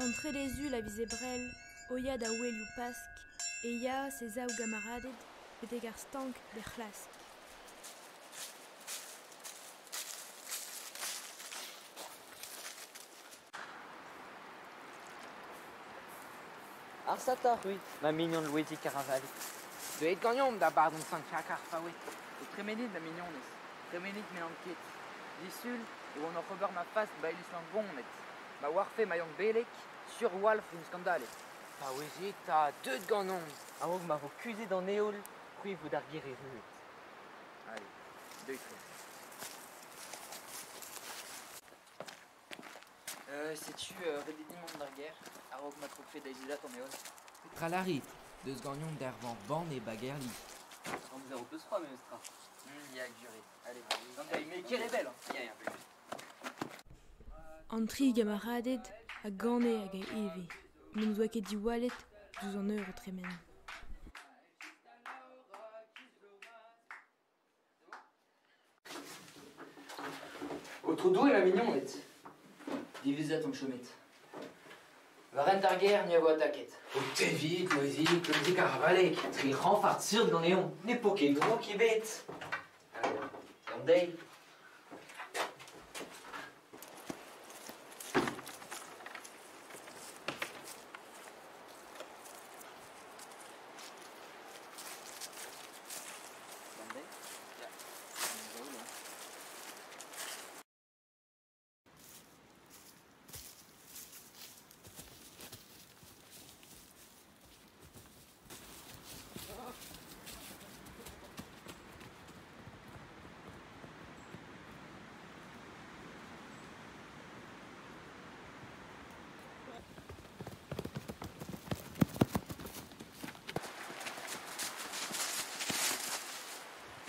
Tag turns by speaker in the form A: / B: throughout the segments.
A: D'entrée les ul a visebrel, oya da welioù pask, e ya se zaou gamaradet, betek ar stank de c'hlask.
B: Ar sata, oui, ma mignon Louisi Caravali.
C: Deuet gagnon da bar d'on sant chakar faouet. O tremenit da mignonez. Tremenit men an ket. Disul, e on ur ober ma fast ba elis an gonet. Ma warfe ma yong belek, sur wal fin skandale.
B: Pa deud ganon. A oog ma vo kuzet d'an eol, c'hwi vou d'ar gire ruet.
C: Allez, deux fois. Euh, sais-tu, euh, redédimant d'ar guerre, a ma trophée d'aizidat en eol.
D: Tralarit, deus gagnon d'ervan ban e bagerli.
B: An vous a peus froid, meustra.
C: Hum, ya juré. Allez, Allez mais qui est belle, hein. Ya, ya, un peu.
A: Antri gamaradet a gane hag a eve. Men oa ket di walet, douz an eur o tremen.
C: Autre doué ma mignonette. Divisat en chomet. Va rent ar guerre, ni a vo attaquet.
B: O te vit, Louisi, Louisi Caravalek. Tri renfart sur d'an eon. Ne po ket dro ki bet. An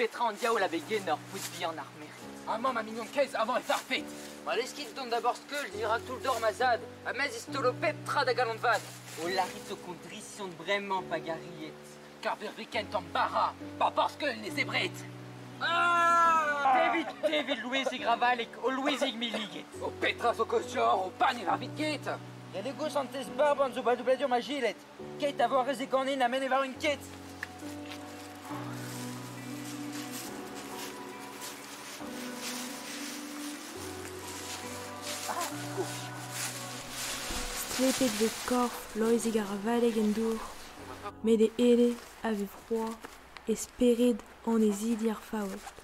B: Petra an diaou la vegen ur pout bi an ar merit.
C: Ah, maman, ma mignonne caisse avant est parfaite. Ma l'esquite donne d'abord ce que je dirai tout le d'or mazad. A mez istolopet tra da galon vad.
B: O larit o kontrision bremañ pagariet.
C: Car ver week-end en bara. Pas parce que les ébrettes.
B: Ah David, David Louisi Gravalek, o Louisi Miliget.
C: O petra fo kosjor, o pan e varvit ket. Ya de gos an tez barb an zo ba doubladur ma gilet. Ket a vo a reze ganin a men e var un ket.
A: Strepet vez korf loez egar valeg en dour, met e ele a froid e spered an e zidi ar faouet.